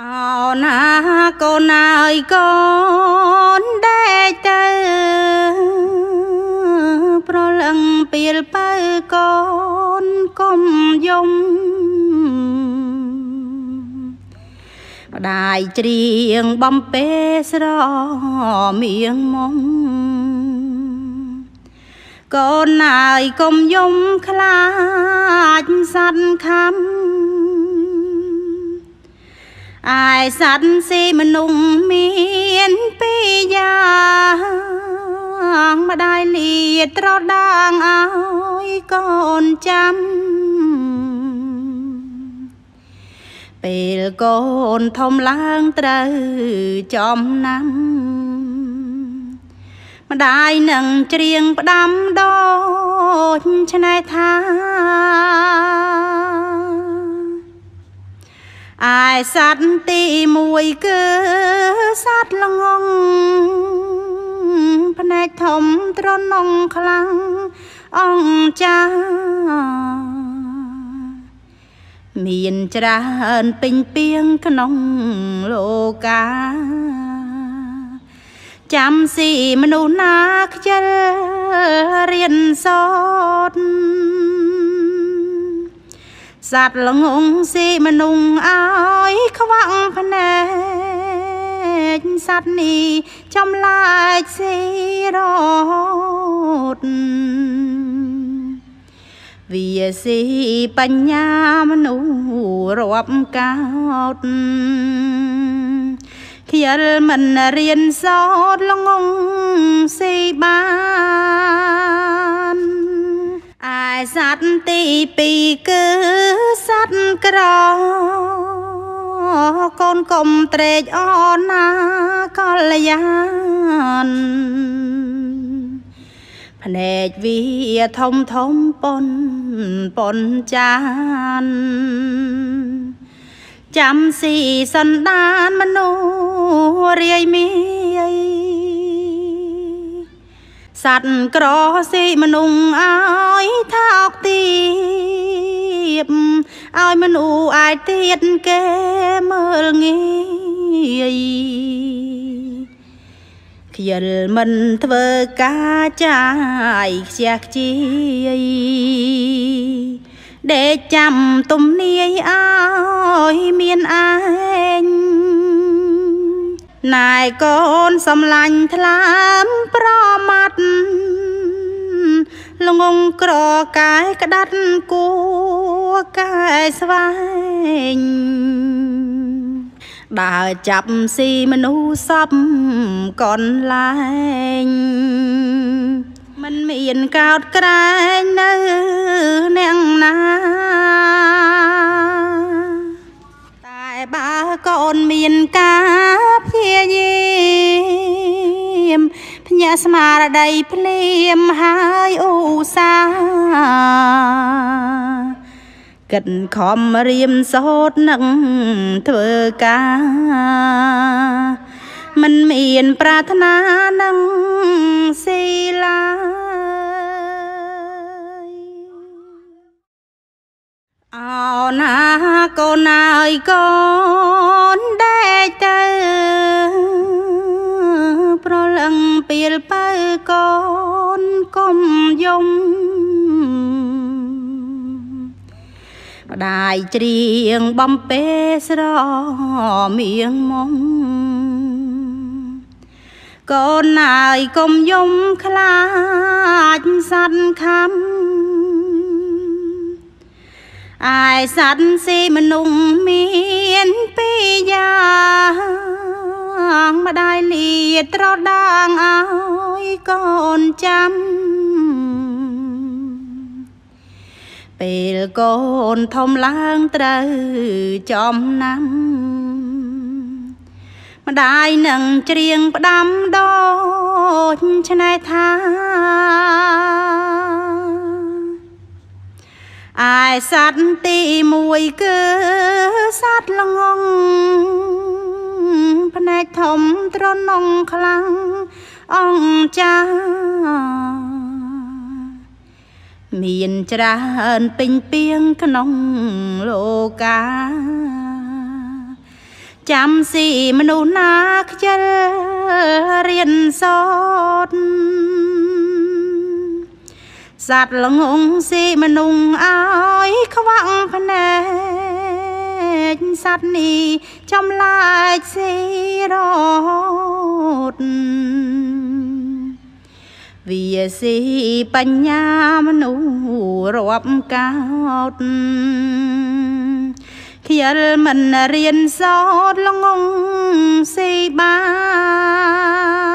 អោណាកូនអើយកូនដែកទៅប្រលឹងពីលបើកូនកុំយំម្ដាយច្រៀងបំពេស្រមៀងមុំកូនអើយកុំយំខ្លាចសัตว์ខំ អាយសัตว์ស៊ីមនុស្សមានពីរយ៉ាងម្ដាយលាត្រដាងឲ្យកូនចាំពេលកូនធំឡើងត្រូវចំណាំម្ដាយនឹងច្រៀងផ្ដាំដូចឆ្នេះថា ឯសត្វទី1គឺសត្វល្ងងភ្នែកធំត្រនងខ្លាំងអង្ចាមានច្រើនពេញពីងក្នុងលោកា ចាំស៊ីមនុស្សណាខ្ជិលរៀនសូត្រ សัตว์ល្ងងស៊ីមនុស្សឲ្យខ្វាក់ភ្នែកសัตว์នេះចំឡាយស៊ីរត់វាស៊ីបញ្ញាមនុស្សរាប់កោតខៀលមិនរៀនសោតល្ងងស៊ីបាន ឯសត្វទី2គឺសត្វក្រកូនកុំត្រេកអរណាកល្យានភ្នែកវាធំធំប៉ុនប៉ុនចានចាំស៊ីសណ្ដានមនុស្សរាយមាយ សัตว์ក្រស៊ីមនុស្សឲ្យថាអុកទៀបឲ្យមនុស្សអាចទៀតគេមើលងាយខ្យល់មិនធ្វើការចាយខ្ជះខ្ជាយដេកចាំទំនាយឲ្យមានឯង ណែកូនសំឡាញ់ថ្លាមប្រមាត់ល្ងងក្រកាយក្តាត់គួកាយស្វែងដើរចាប់ស៊ីមនុស្សសពកនលែងមិនមានកោតក្រែងនៅអ្នកណាតែ បើកូនមានការព្យាយាមភ្ញាក់ស្មារតីភ្លាមហើយឧស្សាហ៍គិតខំរៀមសូត្រនឹងធ្វើការមិនមានប្រាថ្នានឹងស៊ីឡា អោណាកូនអើយកូនដែកទៅប្រលឹងពីលបើកូនកុំយំម្ដាយច្រៀងបំពេស្រមៀងមុំកូនអើយកុំយំខ្លាចសัตว์ខំ អាយសัตว์ស៊ីមនុស្សមានពីរយ៉ាងម្ដាយលាត្រដាងឲ្យកូនចាំពេលកូនធំឡើងត្រូវចំណាំម្ដាយនឹងច្រៀងផ្ដាំដូចឆ្នេះថា ឯសត្វទី1គឺសត្វល្ងងភ្នែកធំត្រនងខ្លាំងអងចាមានច្រើនពេញពីងក្នុងលោកាចាំស៊ីមនុស្សណាខ្ជិលរៀនសូត្រ សัตว์ល្ងងស៊ីមនុស្សឲ្យខ្វាក់ភ្នែកសัตว์នេះចំឡាចស៊ីរត់វាស៊ីបញ្ញាមនុស្សរាប់កោតខៀលមិនរៀនសោតល្ងងស៊ីបាន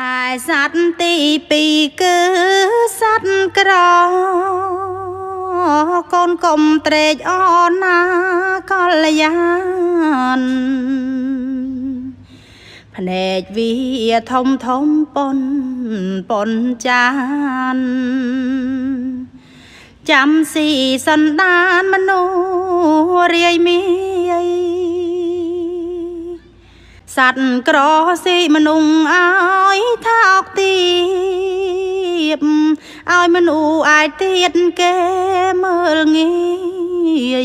ឯសត្វទី2គឺសត្វក្រកូនកុំត្រេកអរណាកល្យានភ្នែកវាធំធំប៉ុនប៉ុនចានចាំស៊ីសណ្ដានមនុស្សរាយមី សัตว์ក្រស៊ីមនុស្សឲ្យថាអុកទៀបឲ្យមនុស្សអាចទៀតគេមើលងា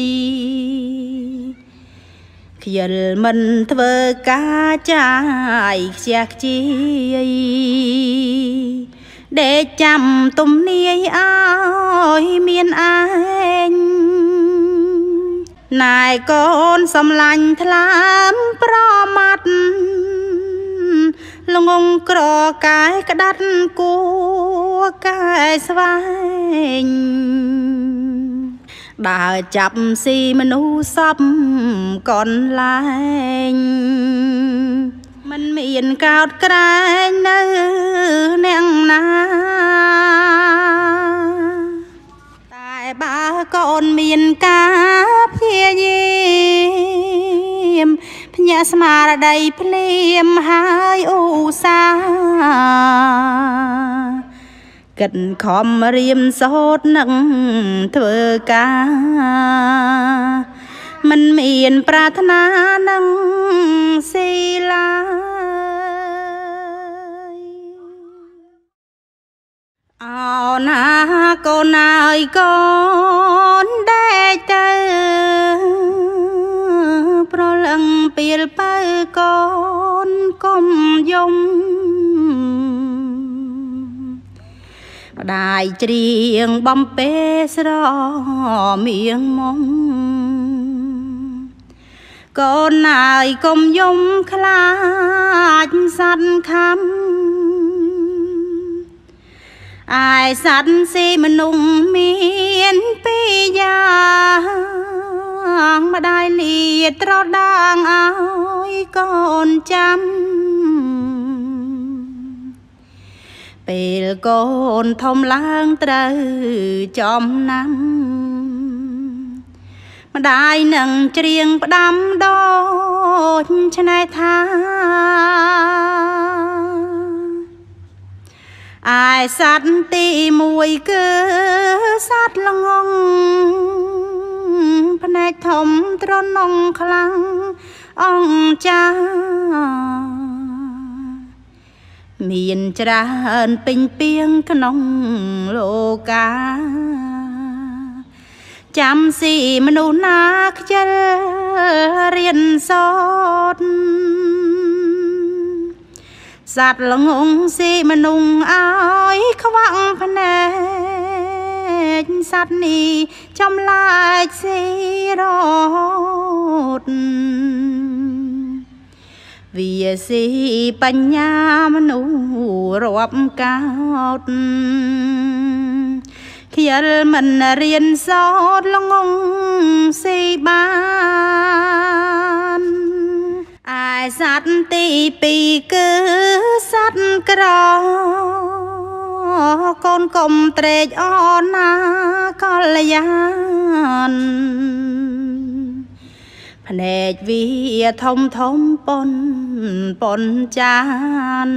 យខ្យល់មិនធ្វើការចាយខ្ជះខ្ជាយដេកចាំទំនាយឲ្យមានឯង ណែកូនសំឡាញ់ថ្លាមប្រមាត់ល្ងងក្រកាយក្តាត់គួកាយស្វែងដើរចាប់ស៊ីមនុស្សសពកនលែងមិនមានកោតក្រែងនៅអ្នកណាតែ បើកូនមានការព្យាយាមភ្ញាក់ស្មារតីភ្លាមហើយឧស្សាហ៍គិតខំរៀមសូត្រនឹងធ្វើការមិនមានប្រាថ្នានឹងស៊ីឡា អោណាកូនអើយកូនដែកទៅប្រលឹងពៀលបើកូនកុំយំម្ដាយច្រៀងបំពេស្រមៀងមុំកូនអើយកុំយំខ្លាចសัตว์ខំ អាយសัตว์ស៊ីមនុស្សមានពីរយ៉ាងម្ដាយលាត្រដាងឲ្យកូនចាំពេលកូនធំឡើងត្រូវចំណាំម្ដាយនឹងច្រៀងផ្ដាំដូចឆ្នេរថា ឯសត្វទី1គឺសត្វល្ងងភ្នែកធំត្រនងខ្លាំងអងចាមានច្រើនពេញពីងក្នុងលោកា ចាំស៊ីមនុស្សណាខ្ជិលរៀនសូត្រ សัตว์ល្ងងស៊ីមនុស្សឲ្យខ្វាក់ភ្នែកសัตว์នេះចំឡាចស៊ីរត់វាស៊ីបញ្ញាមនុស្សរាប់កោតខ្យល់មិនរៀនសោតល្ងងស៊ីបាន ន ឯសត្វទី2គឺសត្វក្រកូនកុំត្រេកអរណាកល្យានភ្នែកវាធំធំពនពនចាន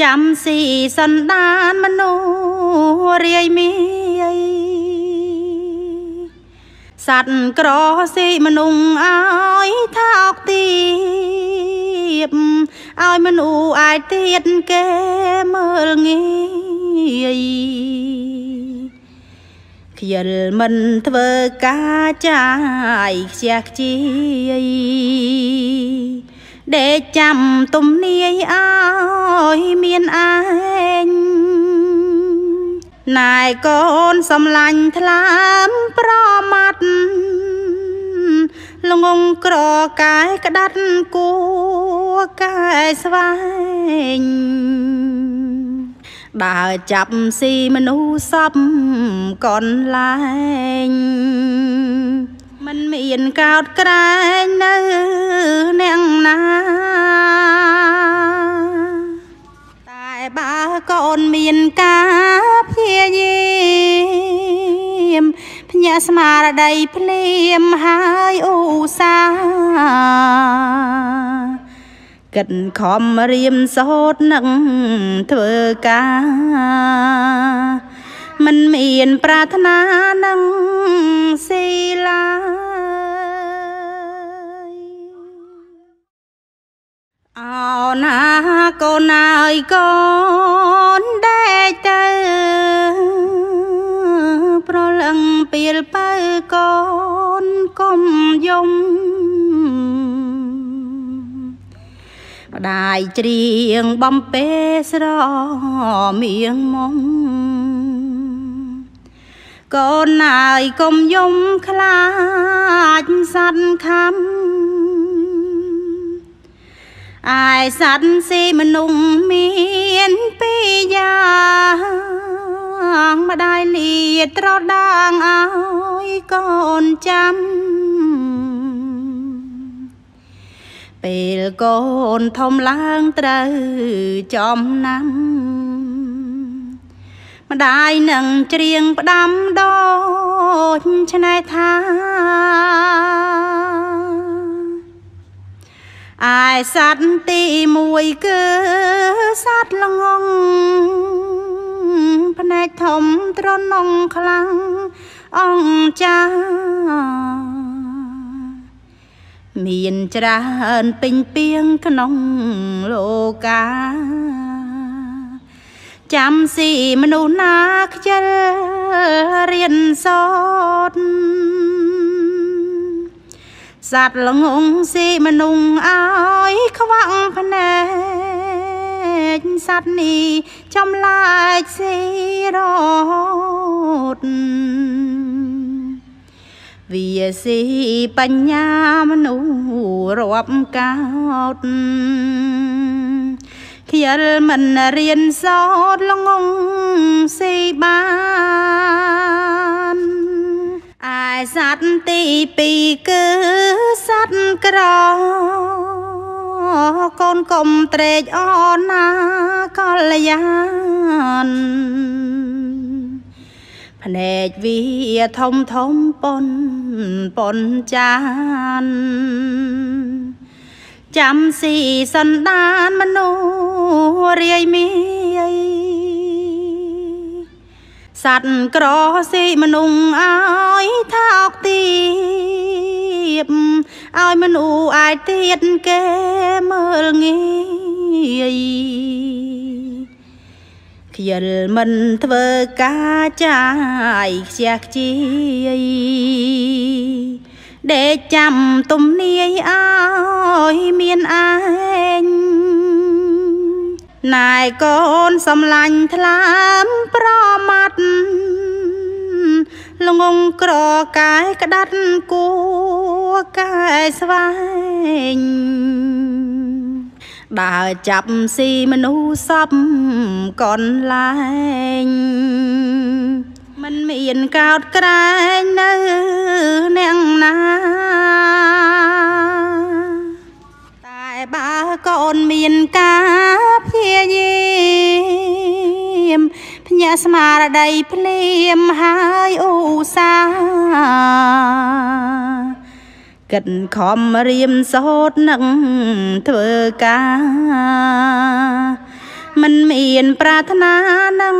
ចាំស៊ីសណ្ដានមនុស្សរាយមាយ សัตว์ក្រស៊ីមនុស្សឲ្យថាអុកទៀបឲ្យមនុស្សអាចទៀតគេមើលងាយខ្យល់មិនធ្វើការចាយខ្ជះខ្ជាយដេកចាំទំនាយអើយមានឯង ណែកូនសំឡាញ់ថ្លាមប្រមាត់ល្ងងក្រកែក្តាត់គួកែស្វែងដើរចាប់ស៊ីមនុស្សសពកនលែងមិនមានកោតក្រែងនៅអ្នកណាតែ បើកូនមានការព្យាយាមភ្ញាក់ស្មារតីភ្លាមហើយឧស្សាហ៍គិតខំរៀមសូត្រនឹងធ្វើការមិនមានប្រាថ្នានឹងស៊ីឡា អោណាកូនអើយកូនដែកទៅប្រលឹងពៀលបើកូនកុំយំម្ដាយច្រៀងបំពេស្រមៀងមុំកូនអើយកុំយំខ្លាចសัตว์ខំ អាយសัตว์ស៊ីមនុស្សមានពីរយ៉ាងម្ដាយលាត្រដាងឲ្យកូនចាំពេលកូនធំឡើងត្រូវចំណាំម្ដាយនឹងច្រៀងផ្ដាំដូចឆ្នៃថា ឯសត្វទី1គឺសត្វល្ងងភ្នែកធំត្រនងខ្លាំងអងចាមានច្រើនពេញពីងក្នុងលោកា ចាំស៊ីមនុស្សណាខ្ជិលរៀនសូត្រ សัตว์ល្ងងស៊ីមនុស្សឲ្យខ្វាក់ភ្នែកសัตว์នេះចំឡាយស៊ីរត់វាស៊ីបញ្ញាមនុស្សរាប់កោតខ្យល់មិនរៀនសោតល្ងងស៊ីបាន ឯសត្វទី2គឺសត្វក្រកូនកុំត្រេកអរណាកល្យានភ្នែកវាធំធំប៉ុនប៉ុនចានចាំស៊ីសណ្ដានមនុស្សរាយមី សัตว์ក្រស៊ីមនុស្សឲ្យថាអុកទៀបឲ្យមនុស្សអាចទៀតគេមើលងាយខ្យល់មិនធ្វើការចាយខ្ជះខ្ជាយដេកចាំទំនាយអើយមានឯង ណែកូនសំឡាញ់ថ្លាមប្រមាត់ល្ងងក្រកែក្តាត់គួកែស្វែងដើរចាប់ស៊ីមនុស្សសពកនលែងមិនមានកោតក្រែងនៅអ្នកណាតែ បើកូនមានការព្យាយាមភ្ញាក់ស្មារតីភ្លាមហើយឧស្សាហ៍គិតខំរៀមសូត្រនឹងធ្វើការមិនមានប្រាថ្នានឹង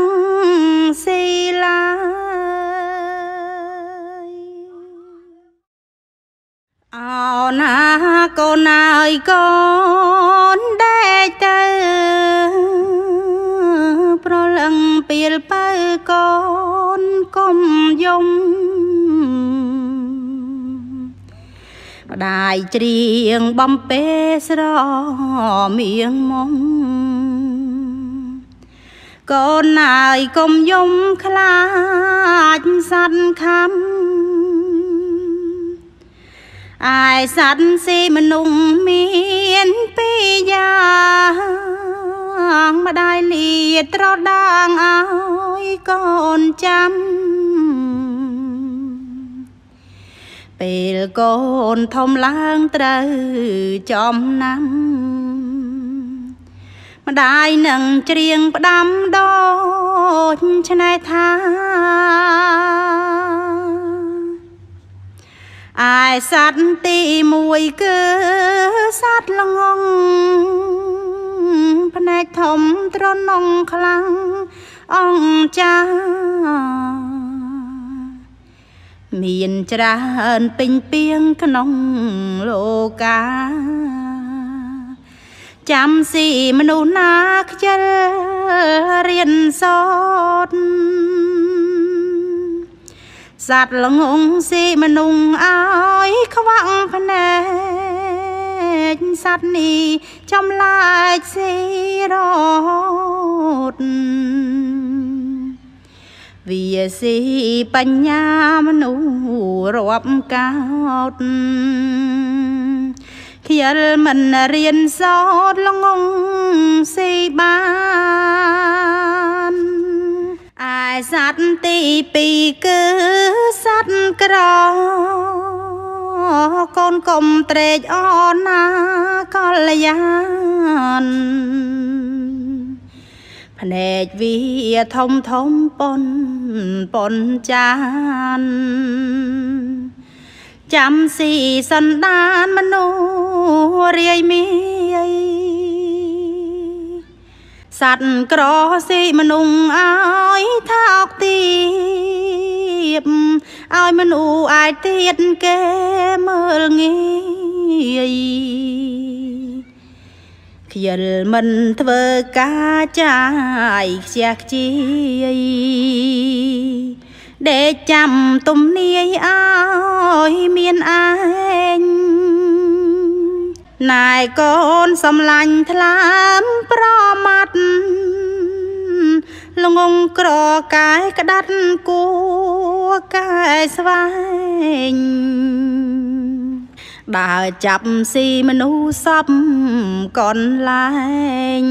ស៊ីឡា អោណាកូនអើយកូនដែកទៅប្រលឹងពពេលបើកូនកុំយំម្ដាយច្រៀងបំពេស្រមៀងមុំកូនណាយកុំយំខ្លាចសัตว์ខំ អាយសัตว์ស៊ីមនុស្សមានពីរយ៉ាងម្ដាយលាត្រដាងឲ្យកូនចាំពេលកូនធំឡើងត្រូវចំណាំម្ដាយនឹងច្រៀងផ្ដាំដូចឆ្នេរថា ឯសត្វទី1គឺសត្វល្ងងភ្នែកធំត្រនងខ្លាំងអងចាមានច្រើនពេញពីងក្នុងលោកាចាំស៊ីមនុស្សណាខ្ជិលរៀនសូត្រ សត្វល្ងងស៊ីមនុស្សអើយខ្វាក់ភ្នែកសត្វនេះចំឡាយស៊ីរត់វាស៊ីបញ្ញាមនុស្សរាប់កោតខៀលមិនរៀនសោតល្ងងស៊ីបាន សត្វទី2គឺសត្វក្រកូនកុំត្រេកអរណាកល្យានភ្នែកវាធំធំប៉ុនប៉ុនចានចាំស៊ីសណ្ដានមនុស្សរាយមី សัตว์ក្រស៊ីមនុស្សឲ្យថាអុកទៀបឲ្យមនុស្សអាចទៀតគេមើលងាយខ្យល់មិនធ្វើការចាយខ្ជះខ្ជាយដេកចាំទំនាយឲ្យមានឯង ណែកូនសំឡាញ់ថ្លាមប្រមាត់ល្ងងក្រកាយក្តាត់គួកាយស្វែងដើរចាប់ស៊ីមនុស្សសពកនលែង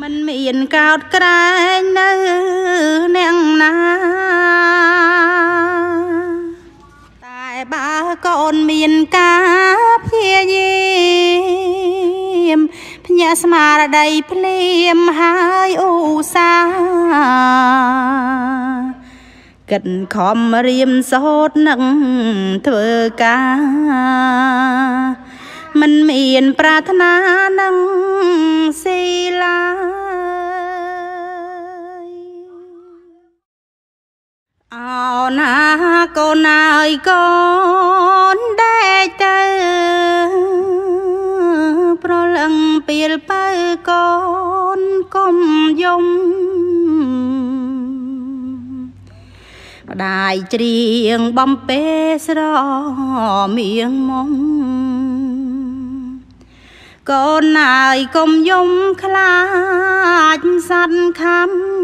មិនមានកោតក្រែងនៅអ្នកណាតែ បើកូនមានការព្យាយាមភ្ញាក់ស្មារតីភ្លាមហើយឧស្សាហ៍គិតខំរៀមសូត្រនឹងធ្វើការមិនមានប្រាថ្នានឹងស៊ីឡា អោណាកូនអើយកូនដែកទៅប្រលឹងពីលបើកូនកុំយំម្ដាយច្រៀងបំពេស្រមៀងមុំកូនណាយកុំយំខ្លាចសัตว์ខំ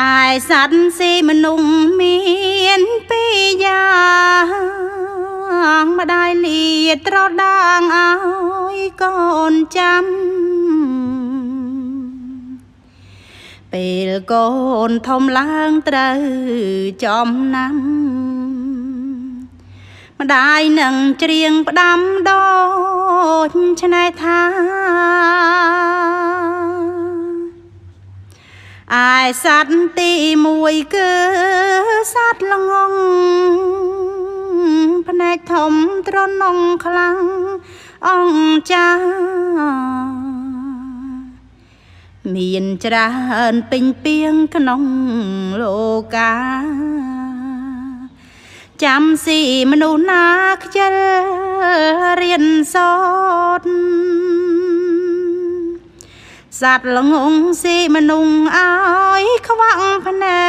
អាយសัตว์ស៊ីមនុស្សមានពីរយ៉ាងម្ដាយលាត្រដាងឲ្យកូនចាំពេលកូនធំឡើងត្រូវចំណាំម្ដាយនឹងច្រៀងផ្ដាំដូចឆ្នេរថា ឯសត្វទី1គឺសត្វល្ងងភ្នែកធំត្រនងខ្លាំងអងចាមានច្រើនពេញពីងក្នុងលោកាចាំស៊ីមនុស្សណាខ្ជិលរៀនសូត្រ សត្វល្ងងស៊ីមនុងឲ្យខ្វាក់ភ្នែ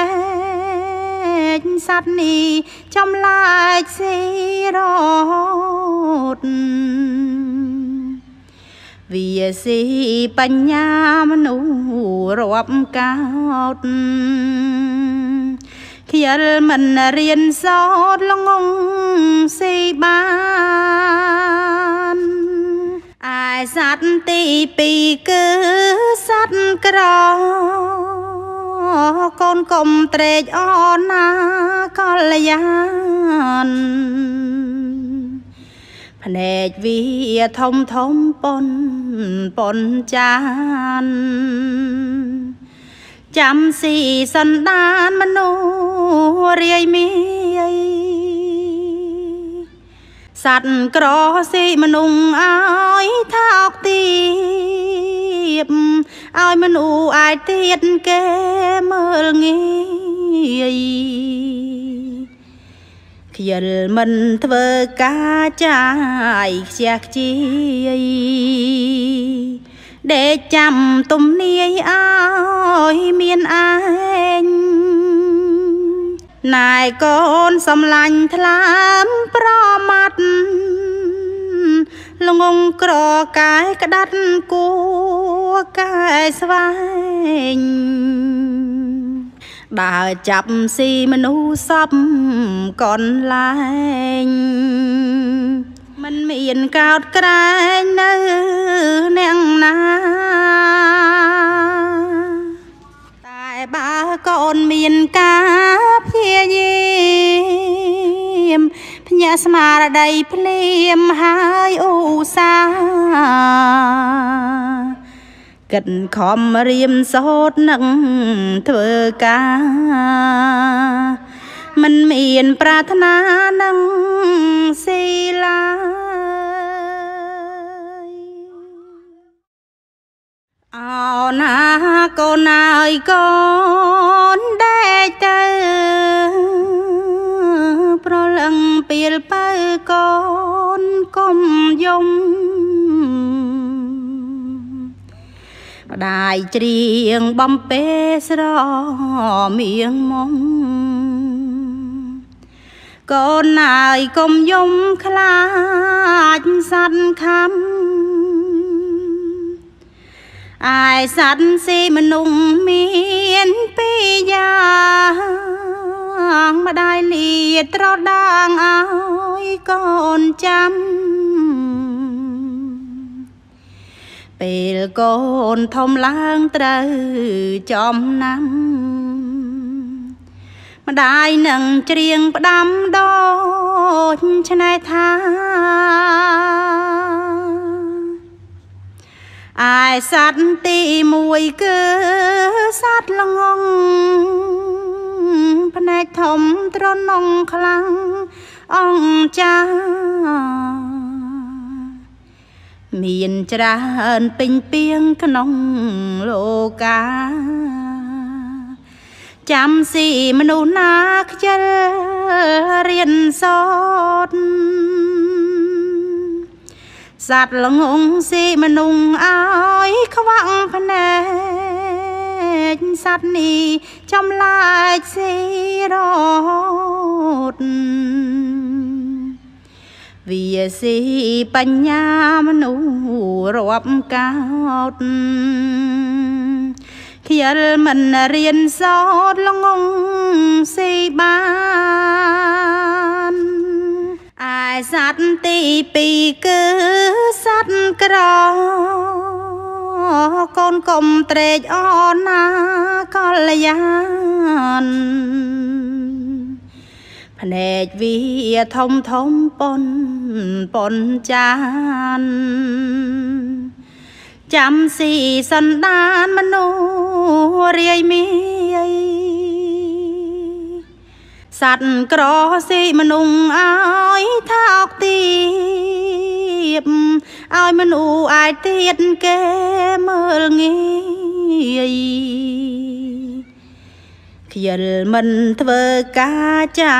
កសត្វនេះចំឡាយស៊ីរត់វាស៊ីបញ្ញាមនុស្សរាប់កោតខ្យល់មិនរៀនសោតល្ងង ត្វទី2គឺសត្វក្រកូនកុំត្រេកអរណាកល្យានភ្នែកវាធំធំប៉ុនប៉ុនចានចាំស៊ីសន្តានមនុស្សរាយមី សัตว์ក្រស៊ីមនុស្សឲ្យថាអុកទៀបឲ្យមនុស្សអាចទៀតគេមើលងាយខ្យល់មិនធ្វើការចាយខ្ជះខ្ជាយដេកចាំទំនាយឲ្យមានឯង ណែកូនសំឡាញ់ថ្លាមប្រមាត់ល្ងងក្រកែក្តាត់គួកែស្វែងដើរចាប់ស៊ីមនុស្សសពកនលែងមិនមានកោតក្រែងនៅអ្នកណាតែបើកូនមានការ ស្មារតីភ្លាមហើយឧស្សាហ៍គិតខំរៀមសូត្រនឹងធ្វើការមិនមានប្រាថ្នានឹងស៊ីឡាអោណាកូនអើយកូនដេកទៅ កូនកុំយំម្ដាយច្រៀងបំពេស្រមៀងមុំកូនអើយកុំយំខ្លាចសັດខំអាយសັດស៊ីមនុស្សមានពីរយ៉ាង ម្ដាយលាត្រដាងឲ្យកូនចាំពេលកូនធំឡើងត្រូវចំណាំម្ដាយនឹងច្រៀងផ្ដាំដូចឆ្នៃថាអាយសัตว์ទី1គឺសัตว์ល្ងង ភ្នែកធំត្រនងខ្លាំងអង្ចាមានច្រើនពេញពីងក្នុងលោកា ចាំស៊ីមនុស្សណាខ្ជិលរៀនសោតសត្វល្ងងស៊ីមនុស្សឲ្យខ្វាក់ភ្នែក សត្វនេះចំឡាយស៊ីរត់វាស៊ីបញ្ញាមនុស្សរាប់កោតខ្យល់មិនរៀនសោតល្ងងស៊ីបានឯសัตว์ទី2គឺសัตว์ក្រ កូនកុំត្រេកអរណាកល្យានភ្នែកវាធំធំប៉ុនប៉ុនចានចាំស៊ីសន្តានមនុស្សរាយមី សัตว์ក្រស៊ីមនុស្សឲ្យថាអុកទៀបឲ្យមនុស្សអាចទៀតគេមើលងាយខ្យល់មិនធ្វើការចា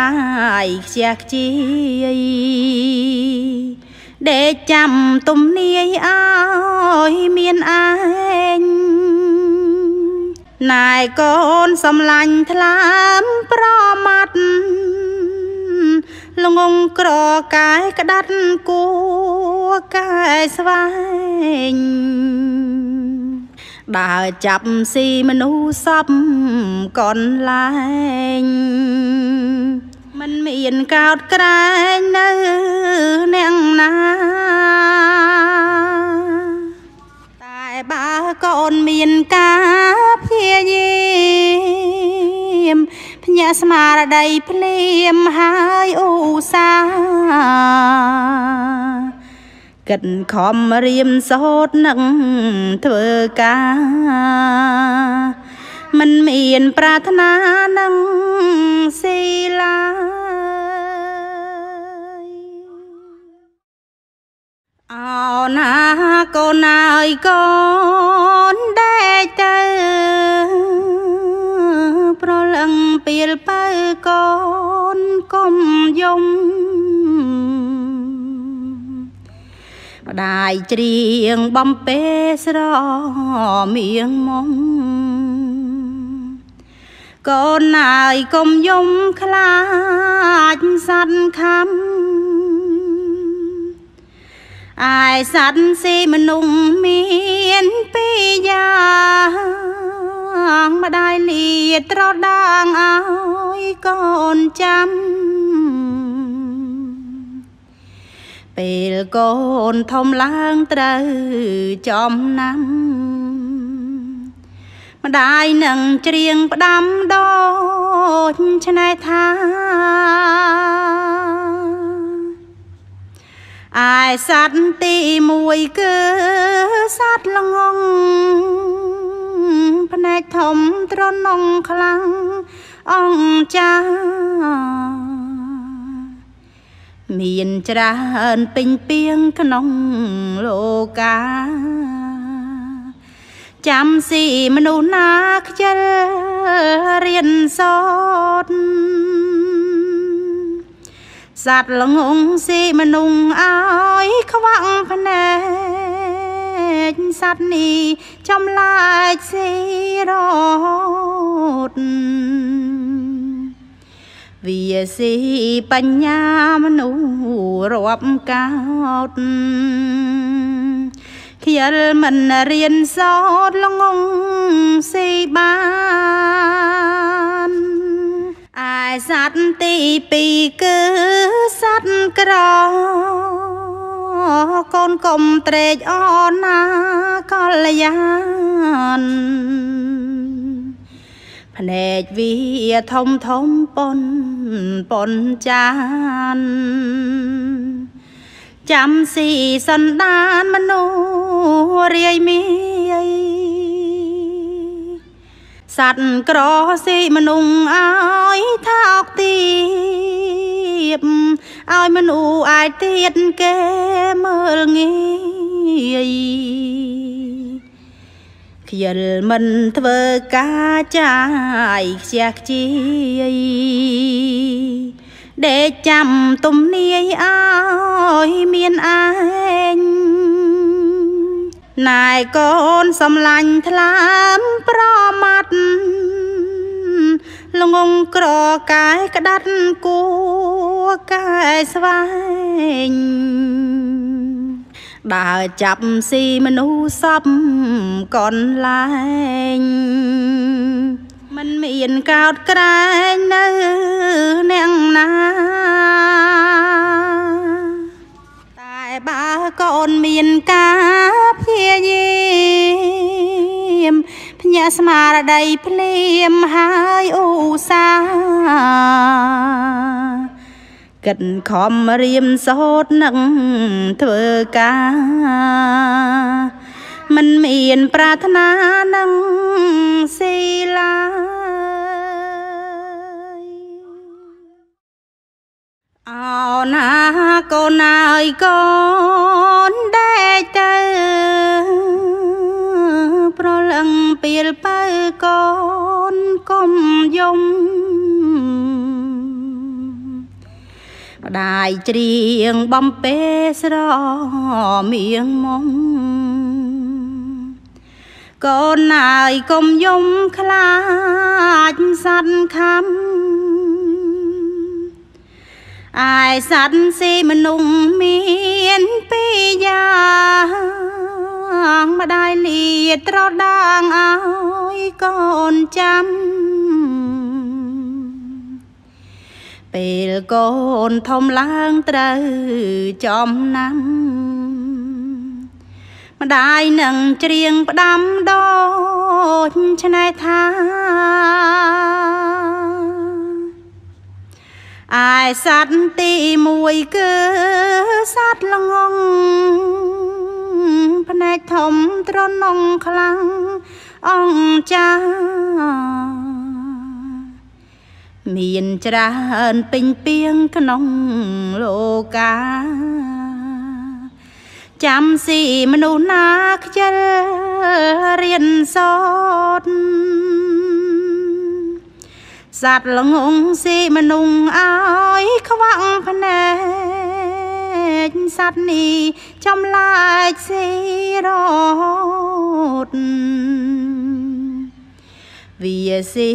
យខ្ជះខ្ជាយដេកចាំទំនាយឲ្យមានឯង ណែកូនសំឡាញ់ថ្លាមប្រមាត់ល្ងងក្រកាយក្តាត់គួកាយស្វែងដើរចាប់ស៊ីមនុស្សសពកនលែងមិនមានកោតក្រែងនៅអ្នកណាតែបើកូនមានការ ព្យាយាមភ្ញាក់ស្មារតីភ្លាមហើយឧស្សាហ៍គិតខំរៀមសូត្រនឹងធ្វើការមិនមានប្រាថ្នានឹងស៊ីឡាអោណាកូនអើយកូនដែកទៅ យំម្ដាយច្រៀងបំពេស្រមៀងមុំកូនអើយកុំយំខ្លាចសັດខំអាយសັດស៊ីមនុស្សមានពីរយ៉ាងម្ដាយលាត្រដាងឲ្យកូនចាំ ពេលកូនធំឡើងត្រូវចំណាំម្ដាយនឹងច្រៀងផ្ដាំដូចឆ្នៃថាអាយសត្វទី1គឺសត្វល្ងងភ្នែកធំត្រនងខ្លាំងអង្គចា មានច្រើនពេញពីងក្នុងលោកាចាំស៊ីមនុស្សណាខ្ជិលរៀនសតសត្វល្ងងស៊ីមនុស្សអើយខ្វាក់ភ្នែកសត្វនេះចំឡាយស៊ីរត់ វាស៊ីបញ្ញាមនុស្សរាប់កោតខៀលមិនរៀនសតលងងស៊ីបានអាយសត្វទី2គឺសត្វក្រកូនកុំត្រេកអរណាកល្យាន ភ្នែកវាធំធំប៉ុនប៉ុនចាន ចាំស៊ីសន្តានមនុស្សរាយមីសัตว์ក្រស៊ីមនុស្សឲ្យថាអុកទៀបឲ្យមនុស្សអាចទៀតគេមើលងាយ ខ្យល់មិនធ្វើការចាយខ្ជះខ្ជាយដេកចាំទំនាយឲ្យមានឯងណែកូនសំឡាញ់ថ្លាមប្រមាត់ល្ងងក្រកាយក្តាត់គួកាយស្វែង ដើរចាប់ស៊ីមនុស្សសពកនលែងមិនមានកោតក្រែងនៅអ្នកណាតែបើកូនមានការព្យាយាមភ្ញាក់ស្មារតីភ្លាមហើយឧស្សាហ៍ គិតខំរៀមសូត្រនឹងធ្វើការមិនមានប្រាថ្នានឹងស៊ីឡាអោណាកូនអើយកូនដែកទៅប្រលឹងពៀលបើកូនកុំយំ ក្ដាយច្រៀងបំពេស្រមៀងមុំកូនអើយកុំយំខ្លាចសັດខំអាយសັດស៊ីមនុស្សមានពីរយ៉ាងម្ដាយលាត្រដាងឲ្យកូនចាំ ពេលកូនធំឡើងត្រូវចំណាំម្ដាយនឹងច្រៀងផ្ដាំដូចឆ្នៃថាអាយសត្វទី1គឺសត្វល្ងងផ្នែកធំត្រនងខ្លាំងអង្គចា មានច្រើនពេញពីងក្នុងលោកា ចាំស៊ីមនុស្សណាខ្ជិលរៀនសតសត្វល្ងងស៊ីមនុស្សឲ្យខ្វាក់ភ្នែកសត្វនេះចំឡាយស៊ីរត់ វាស៊ី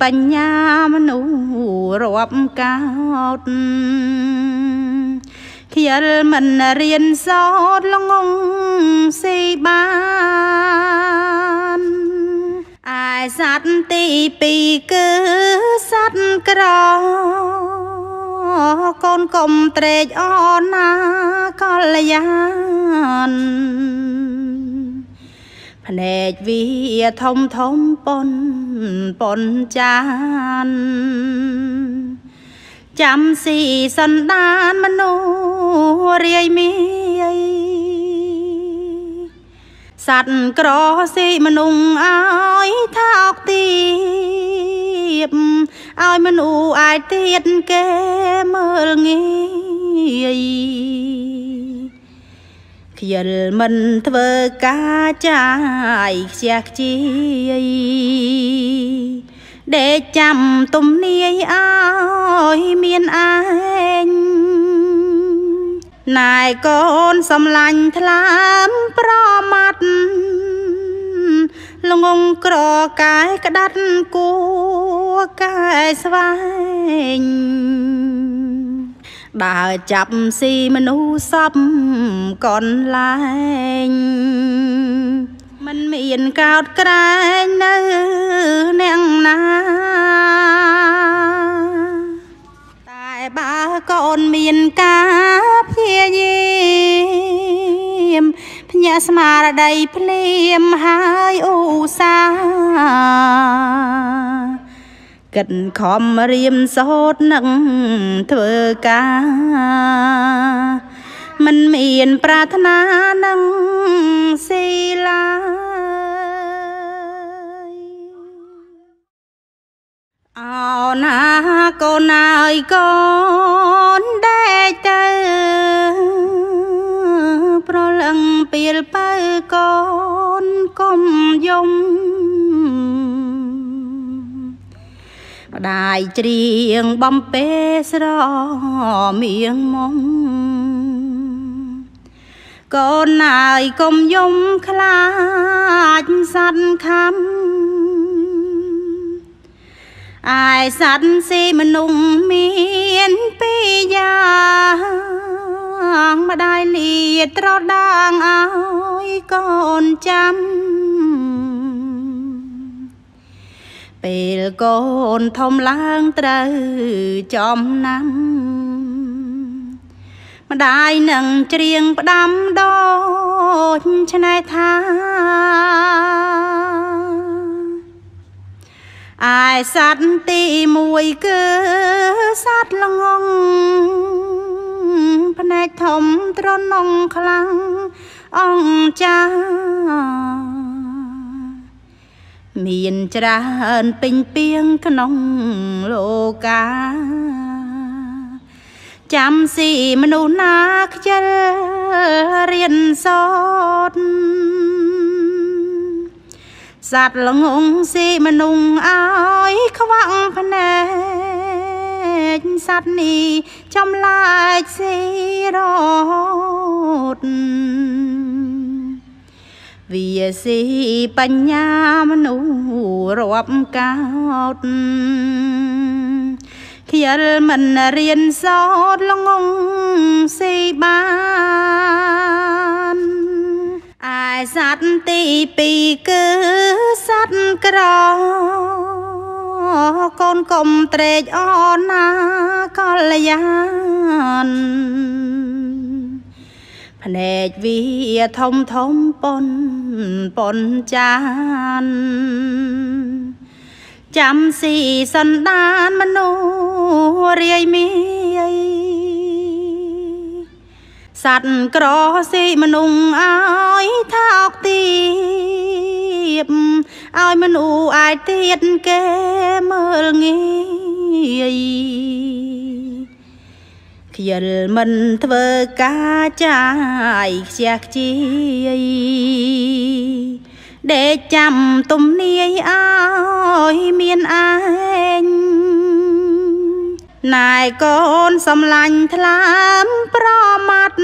បញ្ញាមនុស្សរាប់កោតខ្ជិលមិនរៀនសតល្ងងស៊ីបានឯសត្វទី2គឺសត្វក្រកូនកុំត្រេកអរណាកល្យាណ ភ្នែកវាធំធំប៉ុនប៉ុនចាន ចាំស៊ីសន្តានមនុស្សរាយមីសัตว์ក្រស៊ីមនុស្សឲ្យថាអុកទៀបឲ្យមនុស្សអាចទៀតគេមើលងាយ ខ្យល់មិនធ្វើការចាយខ្ជះខ្ជាយដេកចាំទំនាយឲ្យមានឯងណែកូនសំឡាញ់ថ្លាមប្រមាត់ល្ងងក្រកាយក្តាត់គួកាយស្វែង ដើរចាប់ស៊ីមនុស្សសពកនលែងមិនមានកោតក្រែងនៅអ្នកណាតែបើកូនមានការព្យាយាមភ្ញាក់ស្មារតីភ្លាមហើយឧស្សាហ៍ គិតខំរៀមសូត្រនឹងធ្វើការមិនមានប្រាថ្នានឹងស៊ីឡាអោណាកូនអើយកូនដេកទៅប្រលឹងពីលបើកូនកុំយំ ម្ដាយច្រៀងបំពេស្រមៀងមុំកូនអើយកុំយំខ្លាចសັດខំអាយសັດស៊ីមនុស្សមានពីរយ៉ាងម្ដាយលាត្រដាងឲ្យកូនចាំ ពេលកូនធំឡើងត្រូវចំណាំម្ដាយនឹងច្រៀងផ្ដាំដូចឆ្នៃថាអាយសត្វទី1គឺសត្វល្ងងភ្នែកធំត្រនងខ្លាំងអង្ចា មានច្រើនពេញពីងក្នុងលោកា ចាំស៊ីមនុស្សណាខ្ជិលរៀនសតសត្វល្ងងស៊ីមនុស្សអើយខ្វាក់ភ្នែកសត្វនេះចំឡាយស៊ីរត់ វាស៊ីបញ្ញាមនុស្សរាប់កោតខៀលមិនរៀនសោតល្ងងស៊ីបានឯសត្វទី2គឺសត្វក្រកូនកុំត្រេកអរណាកល្យាន ភ្នែកវាធំធំប៉ុនប៉ុនចានចាំស៊ីសន្តានមនុស្សរាយមីសัตว์ក្រស៊ីមនុស្សឲ្យថាអុកទៀបឲ្យមនុស្សអាចទៀតគេមើលងាយ ខ្យល់មិនធ្វើការចាយខ្ជះខ្ជាយដេកចាំទំនាយឲ្យមានឯងណែកូនសំឡាញ់ថ្លាមប្រមាត់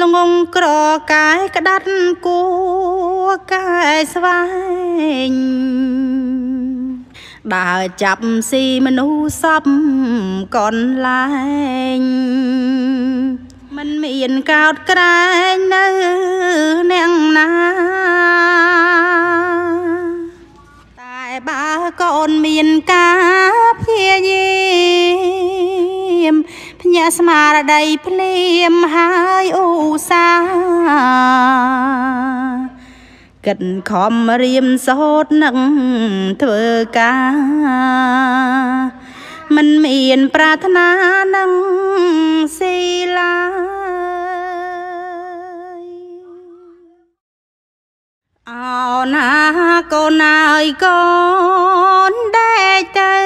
ល្ងងក្រកាយក្តាត់គួកាយស្វែង ដើរចាប់ស៊ីមនុស្សសពកនលែងមិនមានកោតក្រែងនៅអ្នកណាតែបើកូនមានការព្យាយាមភ្ញាក់ស្មារតីភ្លាមហើយឧស្សាហ៍ គិតខំរៀមសូត្រនឹងធ្វើការមិនមានប្រាថ្នានឹងស៊ីឡាអោណាកូនអើយកូនដែកទៅ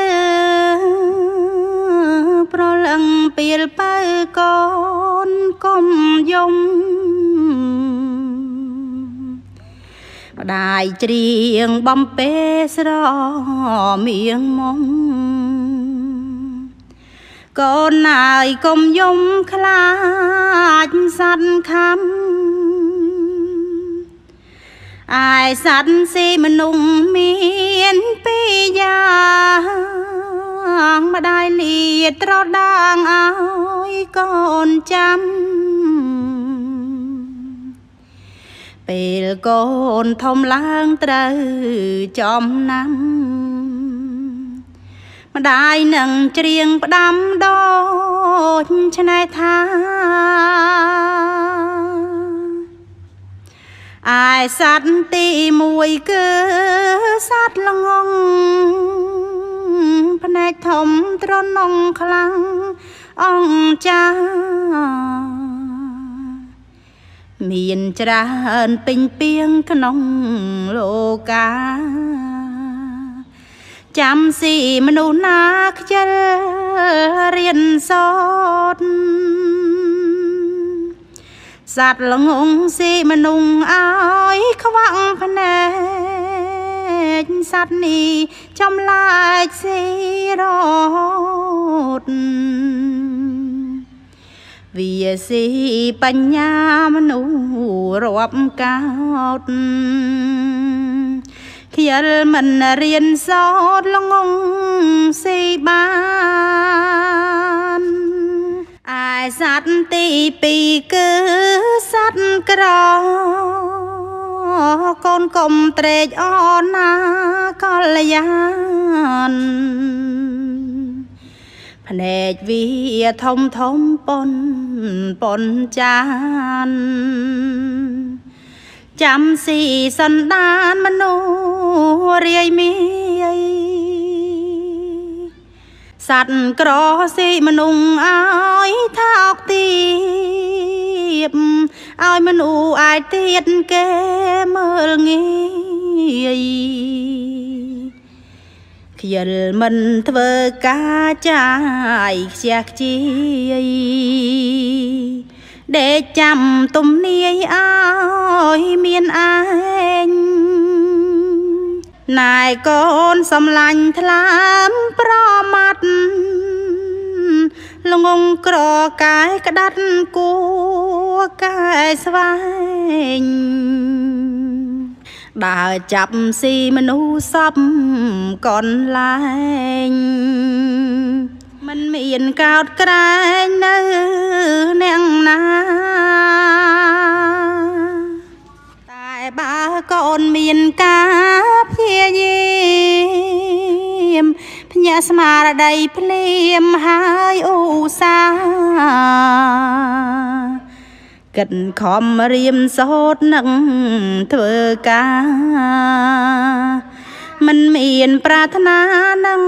ប្រលឹងពៀលបើកូនកុំយំ ក្ដាយច្រៀងបំពេស្រមៀងមុំកូនអើយកុំយំខ្លាចសັດខំអាយសັດស៊ីមនុស្សមានពីរយ៉ាងម្ដាយលាត្រដាងឲ្យកូនចាំ ពេលកូនធំឡើងត្រូវចំណាំម្ដាយនឹងច្រៀងផ្ដាំដូចឆ្នៃថាអាយសត្វទី1គឺសត្វល្ងងភ្នែកធំត្រនងខ្លាំងអង្គចា មានច្រើនពេញពីងក្នុងលោកាចាំស៊ីមនុស្សណាខ្ជិលរៀនសោតសัตว์ល្ងងស៊ីមនុស្សឲ្យខ្វាក់ភ្នែកសัตว์នេះចំឡាចស៊ីរត់ វាស៊ីបញ្ញាមនុស្សរាប់កោតខៀលមិនរៀនសតលងងស៊ីបានឯសត្វទី2គឺសត្វក្រកូនកុំត្រេកអរណាកល្យាន ភ្នែកវាធំធំប៉ុនប៉ុនចាន ចាំស៊ីសន្តានមនុស្សរាយមីសัตว์ក្រស៊ីមនុស្សឲ្យថាអុកទៀបឲ្យមនុស្សអាចទៀតគេមើលងាយ ខ្យល់មិនធ្វើការចាយខ្ជះខ្ជាយដេកចាំទំនាយឲ្យមានឯងណែកូនសំឡាញ់ថ្លាមប្រមាត់លល្ងងក្រកាយក្តាត់គួកាយស្វែង ដើរចាប់ស៊ីមនុស្សសពកនលែងមិនមានកោតក្រែងនៅអ្នកណាតែបើកូនមានការព្យាយាមភ្ញាក់ស្មារតីភ្លាមហើយឧស្សាហ៍ គិតខំរៀមសូត្រនឹងធ្វើការមិនមានប្រាថ្នានឹង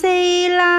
ស៊ីឡា